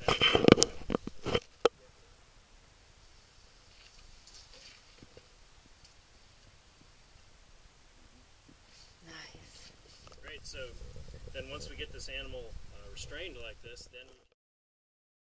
Nice. Great, so then once we get this animal uh, restrained like this, then